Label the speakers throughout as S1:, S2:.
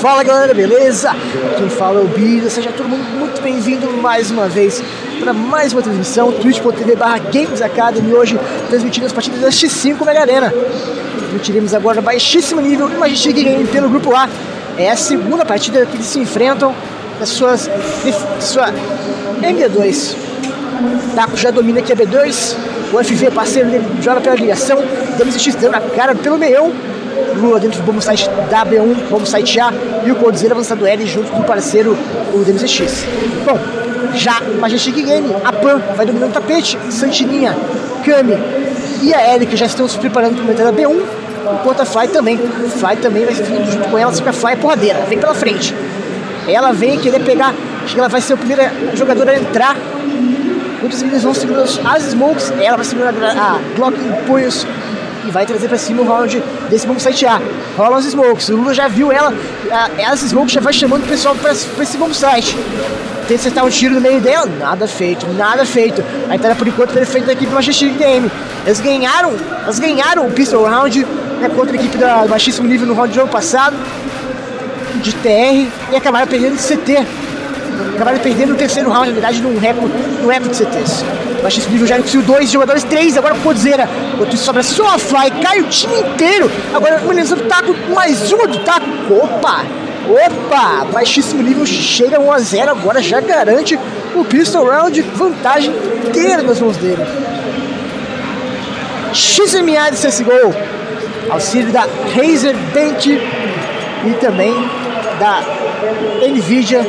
S1: Fala galera, beleza? Quem fala é o Bida, seja todo mundo muito bem-vindo mais uma vez para mais uma transmissão twitch.tv barra Games Academy hoje transmitindo as partidas da X5 Mega Arena. Transmitiremos agora baixíssimo nível e Majestic Game pelo grupo A. É a segunda partida que eles se enfrentam nas suas sua MD2 Taco já domina aqui a B2 o FV parceiro dele joga pela ligação DMZX dando a cara pelo meião Lula dentro do bombo site da B1, bombo site A e o Codizera avançado L junto com o parceiro, o DMZX. Bom, já Majestic Game, a Pan vai dominando o tapete, Santininha, Kami e a Erika já estão se preparando para meter a B1, enquanto a Fly também. Fly também vai vindo junto com ela, só que a Fly é porradeira, vem pela frente. Ela vem querer pegar, acho que ela vai ser a primeira jogadora a entrar. Muitos meninos vão segurando as smokes, ela vai segurar a Glock em punhos e vai trazer pra cima o round desse bomb site A. Rola os smokes. O Lula já viu ela, a, smokes já vai chamando o pessoal pra esse bomb site. Que acertar um tiro no meio dela, nada feito, nada feito. A entrada por enquanto foi feita da equipe Majestic Game. Eles ganharam, eles ganharam o pistol round né, contra a equipe da baixíssimo nível no round do ano passado, de TR, e acabaram perdendo de CT acabaram perdendo o terceiro round, na verdade, num recorde, no recorde de CTs. Baixíssimo nível já conseguiu dois jogadores, três, agora. Enquanto isso sobra só a Fly, cai o time inteiro. Agora o taco, mais uma do taco. Opa! Opa! Baixíssimo nível, chega 1 a 0 agora já garante o pistol round, vantagem inteira nas mãos dele. XMA de CSGO, auxílio da Razer Bench e também da Nvidia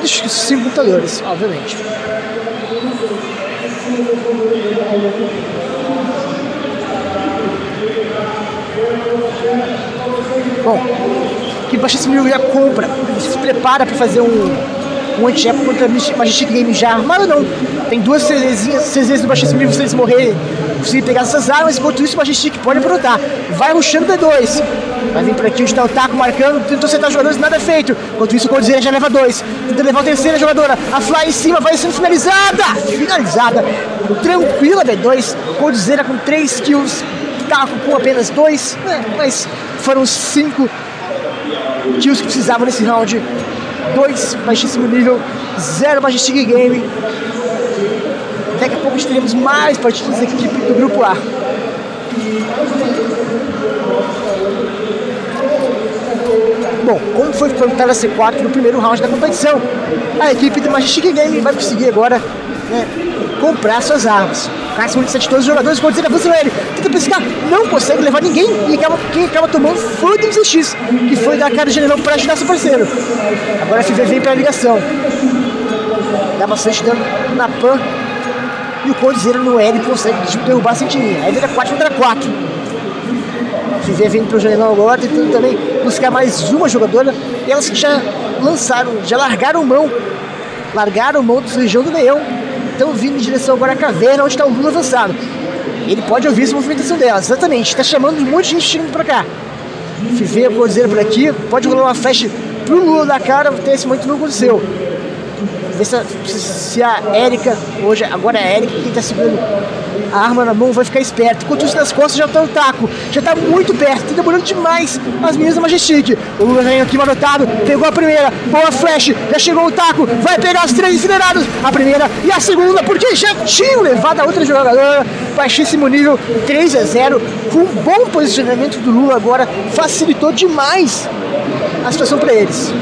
S1: dos cinco computadores, obviamente. Bom, que baixíssimo nível já compra, se prepara para fazer um, um anti contra Majestic Game já armado não. Tem duas CZs, do baixíssimo nível se eles morrerem, conseguir pegar essas armas, enquanto isso o Majestic pode aproveitar. Vai rushando B2. Vai vir por aqui onde está o Taco marcando, tentou acertar jogadores, nada feito. Enquanto isso, o Coldzera já leva dois. Tenta levar a terceira jogadora. A Fly em cima vai sendo finalizada. Finalizada. Tranquila, B2. Coldzera com três kills. Taco com apenas dois. Né? Mas foram cinco kills que precisavam nesse round. Dois baixíssimo nível. Zero Majestic Game. Daqui a pouco teremos mais partidas da equipe do grupo A. Bom, como foi plantado a C4 no primeiro round da competição, a equipe do Majestic Game vai conseguir agora né, comprar suas armas. Muito de todos os jogadores, quando ele avança ele, tenta pescar, não consegue levar ninguém e acaba, quem acaba tomando foi o DMCX, que foi dar a cara de general para ajudar seu parceiro. Agora a FV vem para a ligação. Dá bastante dano na PAN e o Coldzera no L consegue derrubar a sentinela. Aí vira 4 contra 4. FV vindo pro Janelão agora, tentando também buscar mais uma jogadora. E elas já lançaram, já largaram mão. Largaram mão da região do Leão. Estão vindo em direção agora à caverna, onde está o Lula avançado. Ele pode ouvir essa movimentação delas, exatamente. Está chamando um monte de gente chegando pra cá. FV, o Coldzera por aqui. Pode rolar uma flash pro Lula da cara, até esse momento não aconteceu ver se, se a Erika, hoje, agora é a Erika quem tá segurando a arma na mão vai ficar esperto. Enquanto isso nas costas já tá o taco, já tá muito perto, tá demorando demais. As meninas da Majestic. O Lula aqui manotado, pegou a primeira, boa flash, já chegou o taco, vai pegar as três incineradas, a primeira e a segunda, porque já tinham levado a outra jogadora, baixíssimo nível, 3 a 0, com um bom posicionamento do Lula agora, facilitou demais a situação para eles.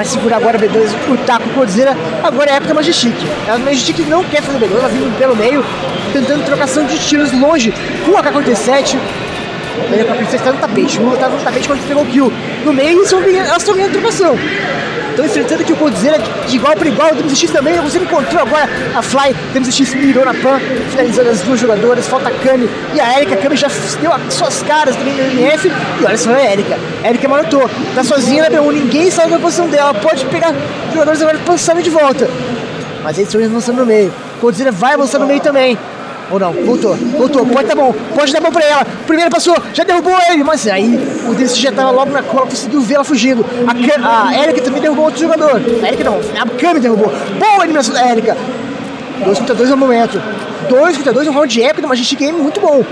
S1: Vai segurar agora o B2, o taco Codzeira, agora é a época Majestic. A Majestic não quer fazer B2, ela vindo pelo meio, tentando trocação de tiros longe com a K-47. A K-47 está no tapete, o Lula no tapete quando pegou o kill. No meio, elas estão ganhando trocação. Estão enfrentando aqui o Coldzera de igual para igual. O DMZX também. Você encontrou agora a Fly. O DMZX mirou na Pan, finalizando as duas jogadoras. Falta a Kami e a Erika. A Kami já deu as suas caras também no MF. E olha só a Erika. A Erika marotou. Tá sozinha na B1. Ninguém saiu da posição dela. Pode pegar jogadores agora passando de volta. Mas eles estão avançando no meio. O Coldzera vai avançar no meio também. Ou não? Voltou. Voltou. Pode dar bom. Pode dar bom pra ela. Primeiro passou. Já derrubou ele. Mas aí o Dennis já tava logo na cola. Conseguiu ver ela fugindo. A, a Erika também derrubou outro jogador. A Erika não. A Kami derrubou. Boa eliminação da Erika. 2 contra 2 no momento. 2 contra 2 um round épico do Majestic Game muito bom.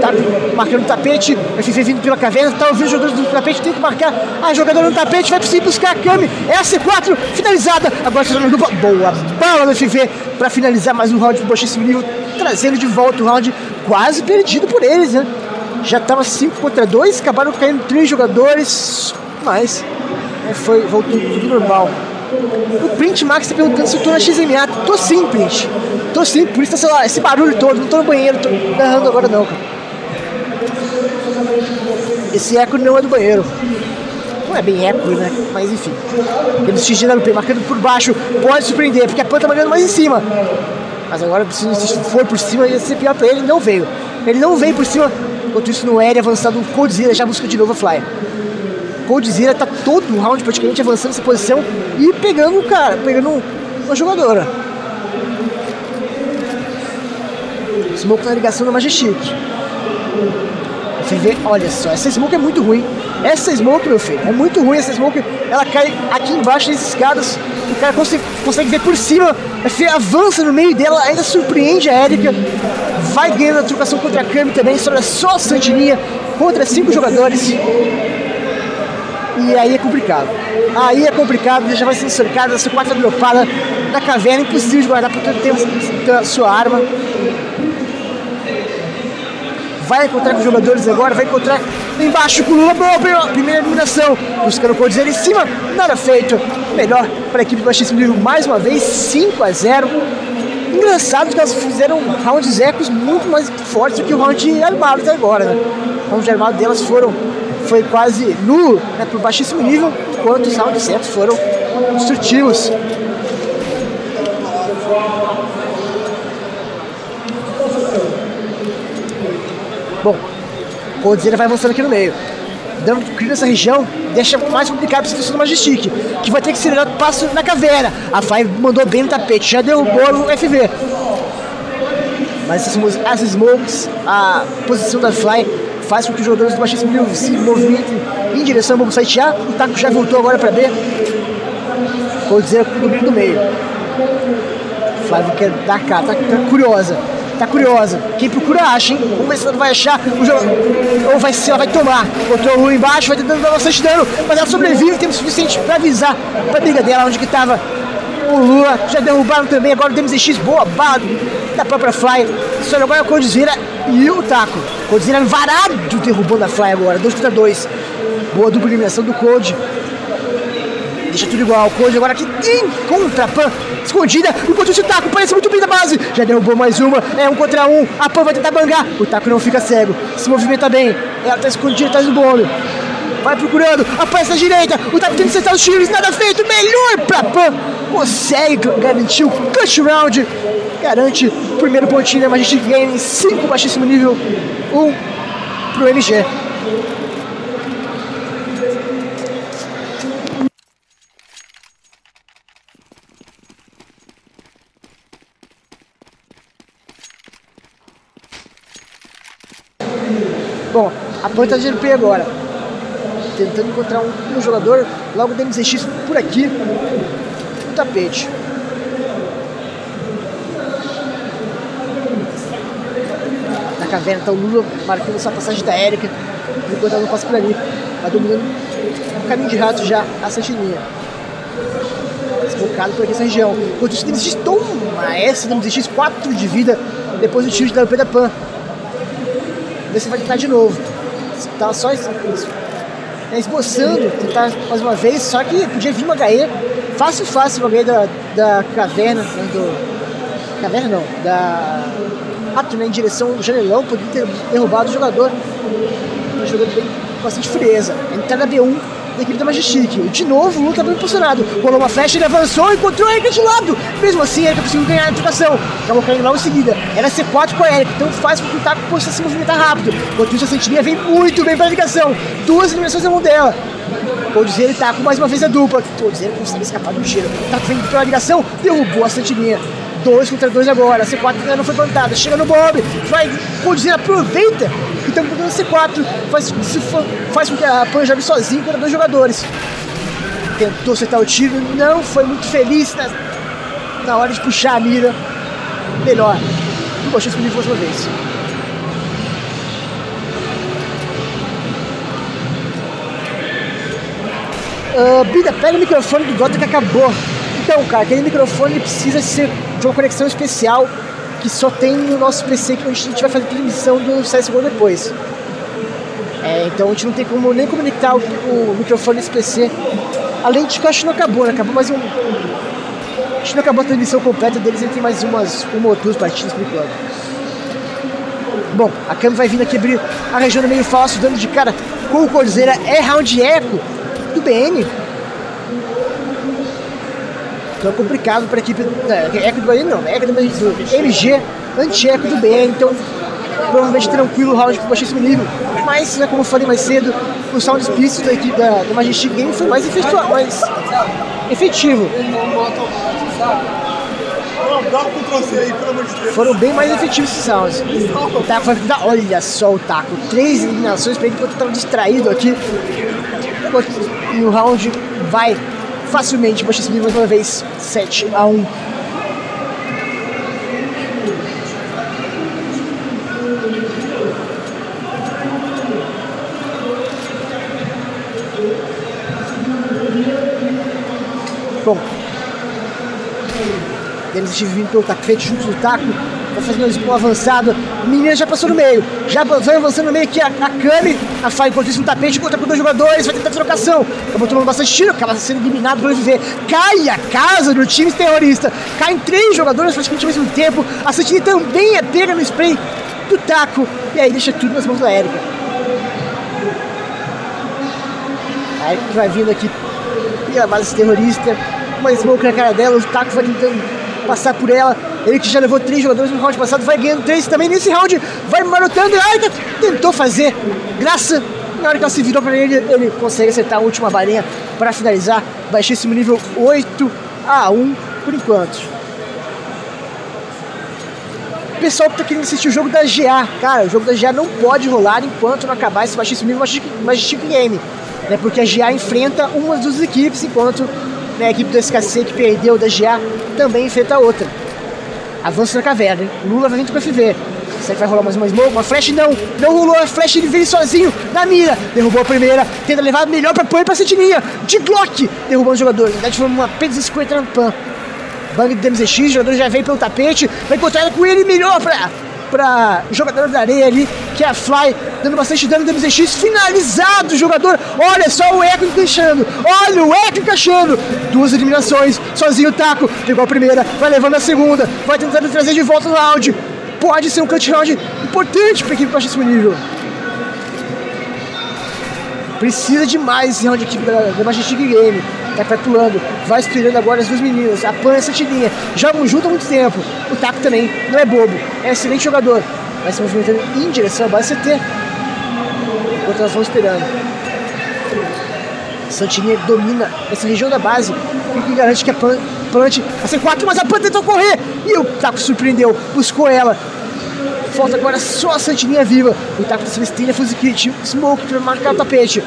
S1: Tá marcando o tapete, a FV vindo pela caverna, tá ouvindo os jogadores do tapete, tem que marcar a jogadora no tapete, vai conseguir buscar a Kami, é a C4, finalizada, agora está na dupla, boa bala do FV para finalizar mais um round pro baixíssimo nível, trazendo de volta o round quase perdido por eles, né? Já tava 5 contra 2, acabaram caindo 3 jogadores, mas é, foi, voltou tudo normal. O Print Max tá perguntando se eu tô na XMA. Tô sim, Print. Tô sim, por isso tá, sei lá, esse barulho todo. Não tô no banheiro, tô narrando agora não, cara. Esse eco não é do banheiro. Não é bem eco, né? Mas enfim. Eles X de marcando por baixo. Pode surpreender, porque a Pan tá marcando mais em cima. Mas agora, se for por cima, ia ser pior pra ele. Não veio. Ele não veio por cima. Enquanto isso, no Aéreo avançado, o Coldzera já busca de novo a Fly. Coldzera tá todo o round praticamente avançando essa posição e pegando o cara, pegando uma jogadora. Smoke na ligação da Majestic. Você vê, olha só, essa smoke é muito ruim. Essa smoke, meu filho, é muito ruim essa smoke. Ela cai aqui embaixo das escadas. Cara consegue, consegue ver por cima. Avança no meio dela, ainda surpreende a Erika. Vai ganhando a trocação contra a Kami também. Sobra só a Santininha contra cinco jogadores. E aí é complicado. Aí é complicado, já vai sendo cercado, essa quarta dropada na caverna, impossível de guardar por todo tempo a sua arma. Vai encontrar com os jogadores agora, vai encontrar embaixo com o Lula, boa primeira eliminação. Buscando dizer em cima, nada feito. Melhor para a equipe do baixíssimo nível mais uma vez, 5 a 0 Engraçado que elas fizeram rounds ecos muito mais fortes do que o round armado até agora, né? O round armado delas foram foi quase nu né, o baixíssimo nível, enquanto os rounds certos foram destrutivos. O Godzilla vai avançando aqui no meio. Dando crio nessa região, deixa mais complicado a situação do Majestic, que vai ter que acelerar o passo na caveira. A Five mandou bem no tapete, já derrubou no FV. Mas essas smokes, a posição da Fly faz com que os jogadores do nível se movimentem em direção ao bombo site A. O Taco já voltou agora para B. Vou dizer no meio do meio. Flávio quer dar cá, tá, tá, curiosa. Tá curiosa. Quem procura acha, hein? Vamos ver se ela vai achar o jogo. Ou vai, se ela vai tomar. Botou o embaixo, vai tentando dar bastante dano. Mas ela sobrevive, tem o suficiente para avisar pra briga dela onde que tava o Lua. Já derrubaram também. Agora o DMZX, boa bala da própria Fly. Só agora é o Codizera e o Taco. Codizera varado derrubando a Fly agora. 2 contra 2. Boa dupla eliminação do Code. Deixa tudo igual. Code agora aqui encontra a Pan. Escondida. Enquanto o Taco parece muito bem da base. Já derrubou mais uma. É um contra um. A Pan vai tentar bangar. O Taco não fica cego. Se movimenta bem. Ela tá escondida atrás do bolo. Vai procurando. A Pan está direita. O Taco que acertar os tiros. Nada feito. Melhor pra Pan. Consegue garantir o round garante o primeiro pontinho da Majestic Game, 5 baixíssimo nível, 1 um pro MG. Ponta de GP agora. Tentando encontrar um, um jogador, logo o DMZX por aqui, no tapete. caverna, tá o Lula marcando essa passagem da Érica, enquanto ela não passa por ali. Vai dominando o caminho de rato já a Santininha. Desbocado por aqui essa região. Enquanto isso, DMX toma essa DMX 4 de vida depois do tiro de WP da Pan. Vê se vai tentar de novo. Tava só é, esboçando, tentar mais uma vez, só que podia vir uma HE fácil, fácil, uma HE da, da caverna, né, do, caverna não, da rápido né, em direção ao janelão, podia ter derrubado o jogador. Um jogador bem, bastante frieza. Entrar na B1 da equipe da Majestic. De novo, o Luta bem posicionado. Rolou uma flecha, ele avançou, encontrou a Erika de lado. Mesmo assim, a Erika conseguiu ganhar a trocação. Acabou caindo logo em seguida. Era C4 com a Erika, então faz com que o Taco possa se movimentar rápido. Enquanto isso, a Sentinia vem muito bem para ligação. Duas eliminações na mão dela. Vou dizer, ele tá mais uma vez a dupla. Ele consegue escapar do tiro. Taco vem pela ligação, derrubou a Santininha Dois contra dois agora. A C4 ainda não foi plantada. Chega no Bob. Vai. Conduzir, aproveita estamos plantando C4. Faz, se faz com que a Pan jogue sozinho contra dois jogadores. Tentou acertar o tiro. Não foi muito feliz na, na hora de puxar a mira. Melhor. Não gostei se mais uma vez. Uh, Bida, pega o microfone do Dota que acabou. Então, cara, aquele microfone precisa ser de uma conexão especial que só tem no nosso PC que a gente vai fazer transmissão do CSGO depois. É, então a gente não tem como nem comunicar o, o microfone desse PC. Além de que eu acho que não acabou, né? Acabou mais um. Acho que não acabou a transmissão completa deles, ele tem mais umas uma ou duas partidas por enquanto. Bom, a Cam vai vindo aqui abrir a região no meio falso, dando de cara com o Corzeira. É round eco do BN. Então é complicado para a equipe. É, eco do BN não, é eco do, do MG, anti-eco do BN. Então provavelmente tranquilo o round pro baixíssimo nível. Mas, né, como eu falei mais cedo, o sound explícito da equipe da, da Majestic Game foi mais, efetua, mais efetivo. Foram bem mais efetivos esses sounds. O Taco vai dar, olha só o Taco, três eliminações para ele enquanto estava distraído aqui e o round vai facilmente Manchester City mais uma vez 7 a 1 Bom, Steve vindo pelo tapete junto do taco vai fazendo um avançado. A menina já passou no meio. Já vai avançando no meio aqui a, a Kami. A Fai enquanto isso no tapete contra com dois jogadores. Vai tentar trocação. Acabou tomando bastante tiro. Acaba sendo eliminado para viver. Cai a casa do time terrorista. Caem três jogadores praticamente ao mesmo tempo. A Santini também é pega no spray do taco. E aí deixa tudo nas mãos da Erika. A Erika vai vindo aqui pela base terrorista. Uma smoke na cara dela. O taco vai tentando passar por ela ele que já levou três jogadores no round passado, vai ganhando três também nesse round, vai marotando. Ai, tentou fazer graça. Na hora que ela se virou para ele, ele consegue acertar a última balinha para finalizar. Baixíssimo nível 8 a 1 por enquanto. Pessoal que tá querendo assistir o jogo da GA, cara, o jogo da GA não pode rolar enquanto não acabar esse baixíssimo nível Majestic Game. Né, porque a GA enfrenta uma das equipes, enquanto né, a equipe do SKC que perdeu da GA também enfrenta outra. Avança na caverna, hein? Lula vai vir com o FV. Será que vai rolar mais uma smoke? Uma flash? Não! Não rolou a flash, ele veio sozinho na mira. Derrubou a primeira, tenta levar melhor pra pôr pra sentinha. De Glock! Derrubando o jogador. Na verdade, foi uma P250 na pan. Bang do DMZX, o jogador já veio pelo tapete. Vai encontrar com ele melhor pra para jogador da areia ali, que é a Fly, dando bastante dano no MZX, finalizado o jogador, olha só o Echo encaixando, olha o Echo encaixando, duas eliminações, sozinho o Taco, pegou a primeira, vai levando a segunda, vai tentando trazer de volta o round, pode ser um cut round importante para a equipe baixíssimo nível. Precisa demais esse round equipe da, da Majestic Game tá pulando, vai esperando agora as duas meninas, a Pan e a Santilinha, jogam junto há muito tempo. O Taco também não é bobo, é excelente jogador, vai se movimentando em direção à base CT, enquanto elas vão esperando. Santilinha domina essa região da base, o que garante que a Pan plante a C4, mas a Pan tentou correr e o Taco surpreendeu, buscou ela. Falta agora só a Santilinha viva. O Taco da Celestina faz kit, smoke para marcar o tapete.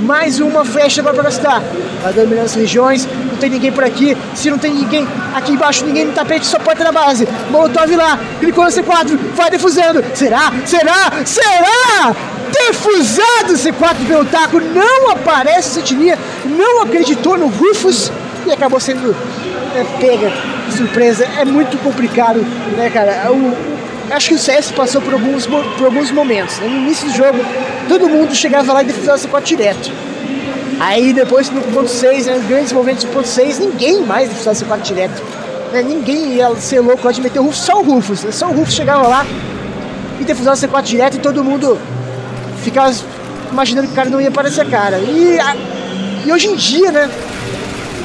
S1: Mais uma flecha agora para gastar. Dominando as regiões. Não tem ninguém por aqui. Se não tem ninguém aqui embaixo, ninguém no tapete, só ter na base. Molotov lá. Clicou no C4. Vai defusando. Será? Será? Será? Defusado C4 pelo taco. Não aparece Sentinela. Não acreditou no Rufus. E acabou sendo é, pega. Surpresa. É muito complicado, né, cara? O, acho que o CS passou por alguns, por alguns momentos. Né? No início do jogo, todo mundo chegava lá e defusava C4 direto. Aí depois no ponto 6, né, grandes momentos do ponto 6, ninguém mais defusava C4 direto. Né? Ninguém ia ser louco lá de meter o Rufus, só o Rufus. Né? Só o Rufus chegava lá e defusava C4 direto e todo mundo ficava imaginando que o cara não ia aparecer a cara. E, a, e hoje em dia, né?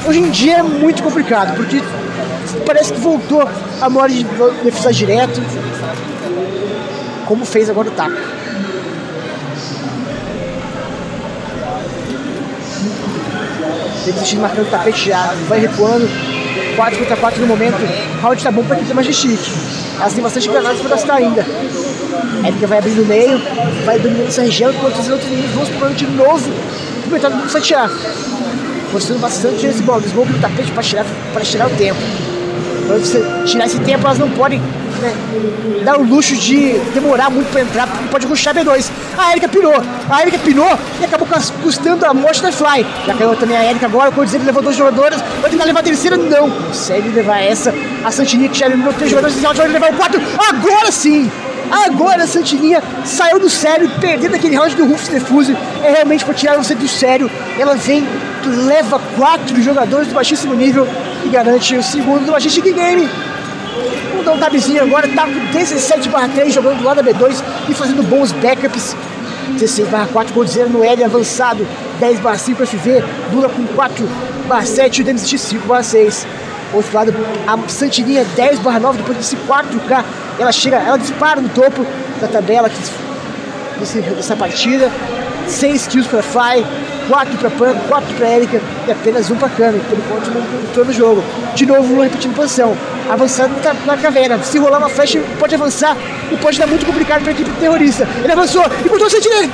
S1: Hoje em dia é muito complicado, porque parece que voltou a moda de defusar direto como fez agora o Taco. Desistiu marcando tapete já, vai recuando. 4 contra 4 no momento. Round tá bom pra equipe Majestic. Elas têm bastante granadas pra gastar ainda. A Erika vai abrindo o meio, vai dominando essa região, enquanto os outros inimigos vão explorando de novo o metade do Santiago. Mostrando bastante esse bom, smoke no tapete para tirar, para tirar o tempo. Para você tirar esse tempo, elas não podem né, o luxo de demorar muito para entrar, porque pode rushar B2. A Erika pirou, a Erika pinou e acabou custando a morte da Fly. Já caiu também a Erika agora, o ele levou dois jogadores, vai tentar levar a terceira, não consegue levar essa. A Santini que já eliminou três jogadores, vai levar o quarto, agora sim! Agora a Santininha saiu do sério, perdendo aquele round do Rufus Defuse. É realmente para tirar você do sério. Ela vem, leva quatro jogadores do baixíssimo nível e garante o segundo do Majestic Game. O Dom Tabzinho agora tá com 17 3 jogando do lado da B2 e fazendo bons backups. 16 4 Godzilla no L avançado, 10 5 FV, Lula com 4 7 e DMCX 5 6. Outro lado, a Santininha 10 9 depois desse 4K ela chega, ela dispara no topo da tabela desse, dessa partida. 6 kills para Fly, 4 para Pan, 4 para Erika e apenas um para Kami. Por enquanto não entrou no jogo. De novo, repetindo posição. Avançando na, na caverna. Se rolar uma flecha, pode avançar e pode dar muito complicado para a equipe terrorista. Ele avançou e botou o sentinela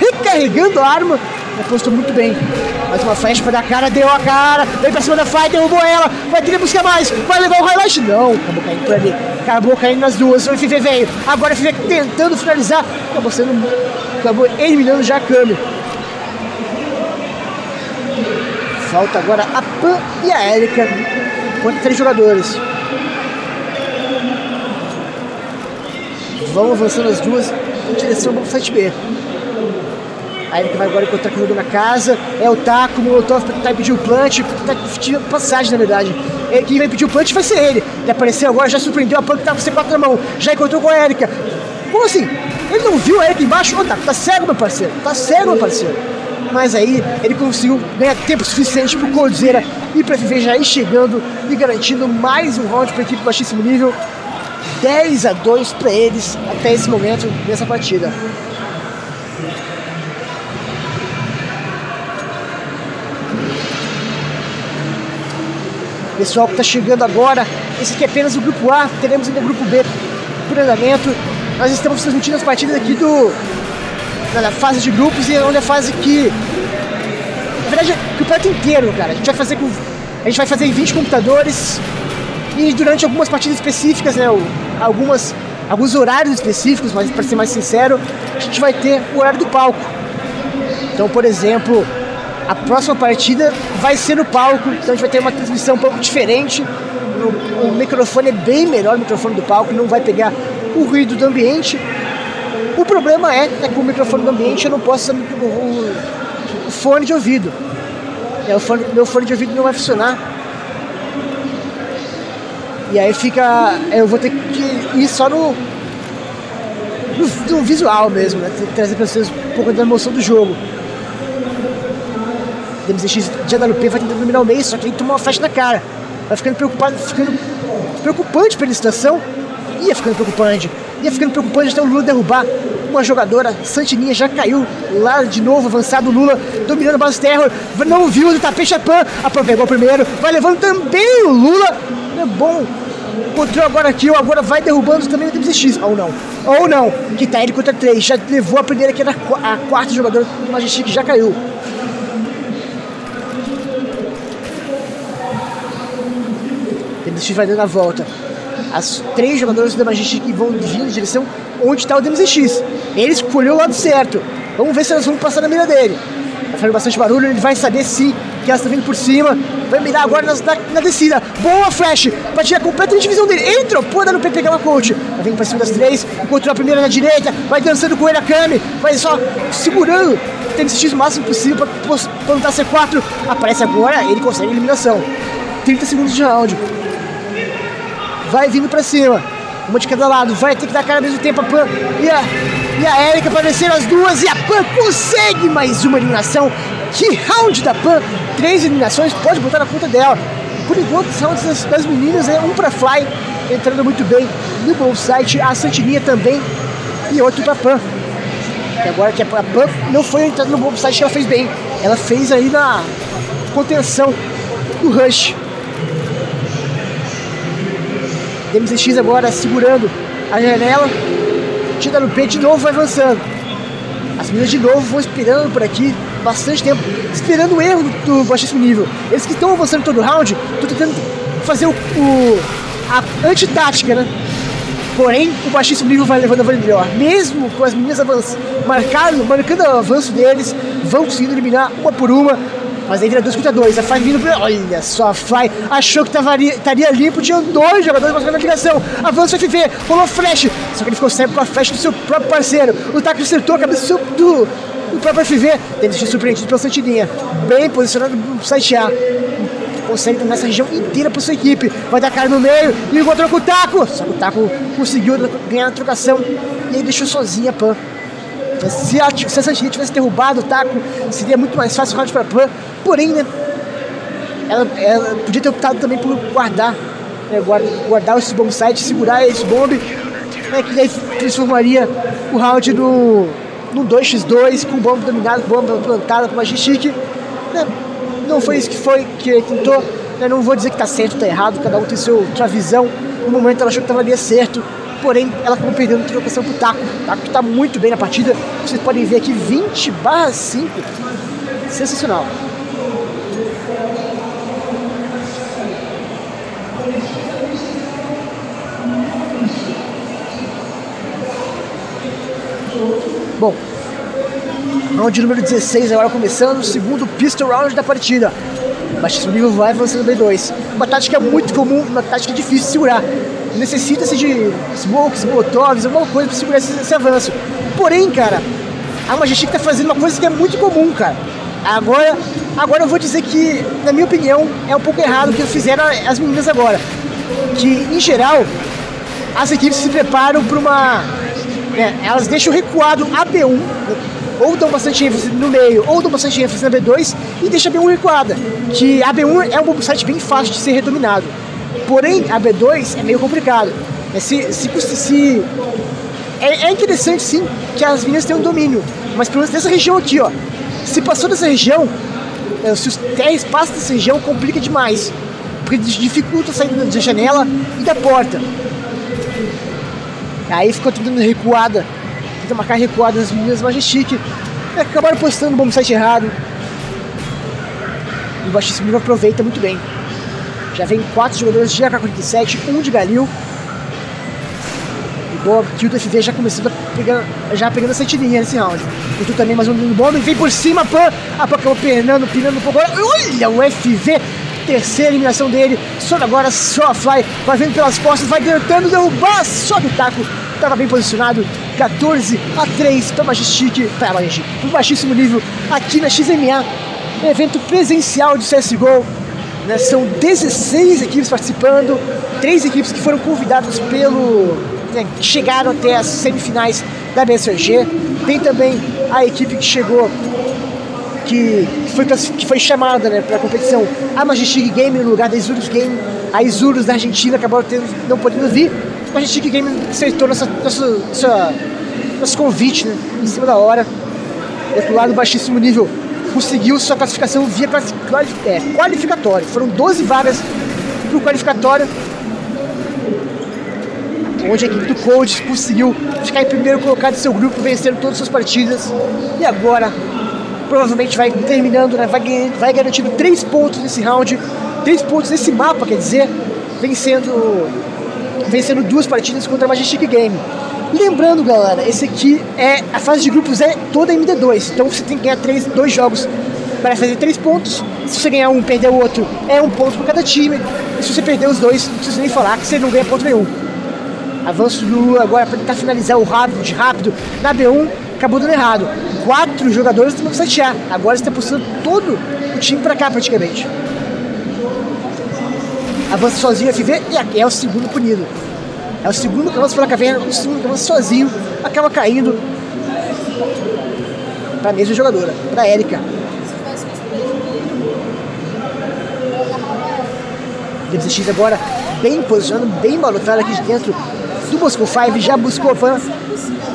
S1: recarregando a arma apostou muito bem. Mais uma flecha para dar cara, deu a cara, veio pra cima da Fly, derrubou ela, vai querer buscar mais, vai levar o highlight? Não, acabou caindo por ali, acabou caindo nas duas, o FV veio, agora o FV tentando finalizar, acabou sendo, acabou eliminando já a Kami. Falta agora a Pan e a Erika contra três jogadores. Vão avançando as duas em direção ao site B. Aí ele vai agora encontrar com o na casa. É o Taco, o Molotov tentar impedir o plant. Tá pedindo passagem, na verdade. Ele, quem vai pedir o plant vai ser ele. Ele apareceu agora, já surpreendeu a Punk que tava com C4 na mão. Já encontrou com a Erika. Como assim? Ele não viu a Erika embaixo? Ô, oh, tá, tá cego, meu parceiro. Tá cego, meu parceiro. Mas aí ele conseguiu ganhar tempo suficiente pro Coldzera e pra viver já ir chegando e garantindo mais um round pra equipe baixíssimo nível. 10 a 2 para eles até esse momento nessa partida. Pessoal que está chegando agora, esse aqui é apenas o grupo A, teremos ainda o grupo B por andamento. Nós estamos transmitindo as partidas aqui do da fase de grupos e onde é a fase que na verdade é o campeonato inteiro, cara. A gente vai fazer com a gente vai fazer em 20 computadores e durante algumas partidas específicas, né, algumas alguns horários específicos, mas para ser mais sincero, a gente vai ter o horário do palco. Então, por exemplo, a próxima partida vai ser no palco, então a gente vai ter uma transmissão um pouco diferente. O microfone é bem melhor, o microfone do palco, não vai pegar o ruído do ambiente. O problema é, é que o microfone do ambiente eu não posso usar o, fone de ouvido. É, o fone, meu fone de ouvido não vai funcionar. E aí fica. Eu vou ter que ir só no. no, no visual mesmo, né? Trazer para vocês um pouco da emoção do jogo. DMZX de AWP vai tentando dominar o meio, só que ele toma uma flecha na cara. Vai ficando preocupado, ficando preocupante pela situação. Ia ficando preocupante. Ia ficando preocupante até o Lula derrubar uma jogadora. Santininha já caiu lá de novo, avançado. Lula dominando a base terror. Não viu o tapete a Pan. A Pan pegou primeiro. Vai levando também o Lula. É bom. Encontrou agora aqui, agora vai derrubando também o DMZX. Ou não. Ou não. Que tá ele contra três. Já levou a primeira, que era a quarta jogadora do Majestic, já caiu. MSX vai dando a volta. As três jogadoras da Majestic vão vir em direção onde está o DMZX. Ele escolheu o lado certo. Vamos ver se elas vão passar na mira dele. Tá fazendo bastante barulho, ele vai saber se que elas estão vindo por cima. Vai mirar agora na, na, na descida. Boa flash! Pra tirar completamente a visão dele. Ele dropou dando pra pegar uma coach. Vai vindo pra cima das três. Encontrou a primeira na direita. Vai dançando com ele a Kami. Vai só segurando. Tem que o máximo possível pra plantar C4. Aparece agora, ele consegue a eliminação. 30 segundos de round vai vindo pra cima. Uma de cada lado, vai ter que dar cara ao mesmo tempo a Pan e a, e a Erika as duas. E a Pan consegue mais uma eliminação. Que round da Pan! Três eliminações, pode botar na conta dela. Por enquanto, os rounds das, das meninas é um para Fly, entrando muito bem no bom site. A Santininha também e outro para Pan. E agora que a Pan não foi entrando no bom site, ela fez bem. Ela fez aí na contenção do Rush. DMZX agora segurando a janela. Tida no peito de novo vai avançando. As meninas de novo vão esperando por aqui bastante tempo, esperando o erro do, do baixíssimo nível. Eles que estão avançando todo round, estão tentando fazer o, o a antitática, né? Porém, o baixíssimo nível vai levando a vantagem melhor. Mesmo com as meninas avançando, marcando, marcando o avanço deles, vão conseguindo eliminar uma por uma. Mas aí vira 2 contra 2. A Fly vindo pra... Olha só, a Fly achou que estaria limpo. Tinha dois jogadores passando na ligação. Avança o FV, rolou flash. Só que ele ficou cego com a flash do seu próprio parceiro. O Taco acertou a cabeça do, do próprio FV. Teve sido surpreendido pela Santininha. Bem posicionado no site A consegue dominar essa região inteira para sua equipe. Vai dar cara no meio e encontrou com o Taco. Só que o Taco conseguiu ganhar a trocação e aí deixou sozinha a Pan. Se a, se a Santinha tivesse derrubado o Taco, seria muito mais fácil o round para Pan. Porém, né, ela, ela, podia ter optado também por guardar, né, guardar, guardar esse bomb site, segurar esse bomb, né, que daí transformaria o round no, no 2x2, com bomba dominado, bomba plantada com Magistic. Né, não foi isso que foi que ele tentou. Né, não vou dizer que está certo ou está errado, cada um tem sua, sua visão. No momento ela achou que estava ali certo, porém ela acabou perdendo trocação pro Taco. O Taco está muito bem na partida. Vocês podem ver aqui 20 barra 5. Sensacional. Bom, round número 16 agora começando, o segundo pistol round da partida. Baixíssimo nível vai avançando B2. Uma tática muito comum, uma tática difícil de segurar. Necessita-se de smokes, molotovs, alguma coisa para segurar esse, esse, avanço. Porém, cara, a Majestic está fazendo uma coisa que é muito comum, cara. Agora, agora eu vou dizer que, na minha opinião, é um pouco errado o que fizeram as meninas agora. Que, em geral, as equipes se preparam para uma é, elas deixam recuado a B1, ou dão bastante ênfase no meio, ou dão bastante ênfase na B2 e deixa a B1 recuada. Que a B1 é um site bem fácil de ser redominado. Porém, a B2 é meio complicado. É, se, se, se é, é, interessante sim que as meninas tenham domínio, mas pelo menos nessa região aqui, ó. Se passou dessa região, é, se os TRs passam dessa região, complica demais. Porque dificulta a saída da janela e da porta. Aí ficou tentando recuada, tentando marcar recuada das meninas Majestic. E acabaram postando o bomb site errado. E o baixíssimo aproveita muito bem. Já vem quatro jogadores de AK-47, um de Galil. E boa, kill do FV já começando a pegar, já pegando a sentirinha nesse round. O tu também mais um bomb, vem por cima, Pan. A Pan acabou pernando, pinando um pouco. Olha o FV terceira eliminação dele. Só agora, só a Fly vai vindo pelas costas, vai tentando derrubar. Que o Taco estava bem posicionado. 14 a 3 para Majestic, para Majestic, o baixíssimo nível aqui na XMA. Evento presencial de CSGO. Né? São 16 equipes participando, três equipes que foram convidadas pelo. Né, chegaram até as semifinais da BSG. Tem também a equipe que chegou que, foi, que foi chamada né, para a competição a Majestic Game no lugar da Isurus Game. A Isurus da Argentina acabaram tendo, não podendo vir. A Majestic Game aceitou nossa, nossa, nossa, nosso convite né, em cima da hora. Outro lado, baixíssimo nível, conseguiu sua classificação via é, qualificatório. Foram 12 vagas para o qualificatório, onde a equipe do Cold conseguiu ficar em primeiro colocado em seu grupo, vencendo todas as suas partidas. E agora provavelmente vai terminando, né, vai, vai garantindo três pontos nesse round, três pontos nesse mapa, quer dizer, vencendo, vencendo duas partidas contra a Majestic Game. Lembrando, galera, esse aqui é a fase de grupos é toda MD2, então você tem que ganhar três, dois jogos para fazer três pontos. Se você ganhar um, perder o outro, é um ponto para cada time. E se você perder os dois, não precisa nem falar que você não ganha ponto nenhum. Avanço do Lula agora para tentar finalizar o rápido, de rápido na B1 acabou dando errado. Quatro jogadores estão chatear. Agora está postando todo o time para cá praticamente. Avança sozinho FV e é o segundo punido. É o segundo que avança pela caverna, o segundo que avança sozinho, acaba caindo para a mesma jogadora, para Erika. DBCX agora bem posicionado, bem malotado aqui de dentro do Moscow 5, já buscou a Pan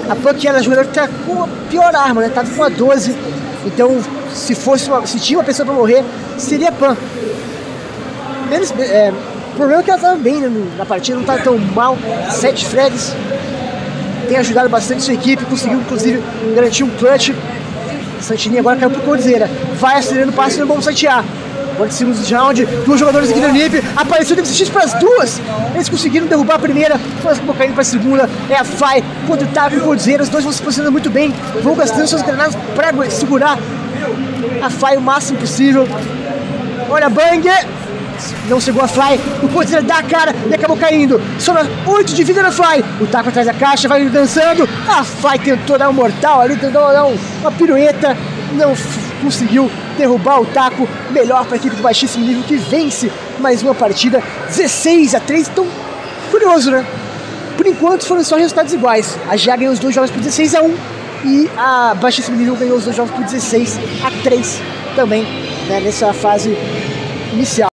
S1: a Puck era a jogadora que tá com a pior arma, né? Tava com a 12. Então, se fosse uma, se tinha uma pessoa para morrer, seria a Pan. Menos, é, O problema é que ela estava bem né, na partida, não estava tão mal. Sete frags tem ajudado bastante sua equipe, conseguiu inclusive garantir um clutch. Santini agora caiu pro Corzeira. Vai acelerando o passe no bom Santiago. Agora de segundos round, duas jogadores aqui da NIP. Apareceu o DMCX para as duas. Eles conseguiram derrubar a primeira, mas acabou caindo para a segunda. É a Fai contra o Taco e o Corzeira. Os dois vão se posicionando muito bem. Vão gastando suas granadas para segurar a Fai o máximo possível. Olha, Bang! Não chegou a Fly, o Corzeira dá a cara e acabou caindo. Sobra 8 de vida na Fly. O Taco atrás da caixa, vai dançando. A Fly tentou dar um mortal ali, tentou dar uma pirueta. Não conseguiu derrubar o taco. Melhor para a equipe do baixíssimo nível que vence mais uma partida 16 a 3. Então, curioso, né? Por enquanto foram só resultados iguais. A GA ganhou os dois jogos por 16 a 1 e a baixíssimo nível ganhou os dois jogos por 16 a 3 também, né, nessa fase inicial.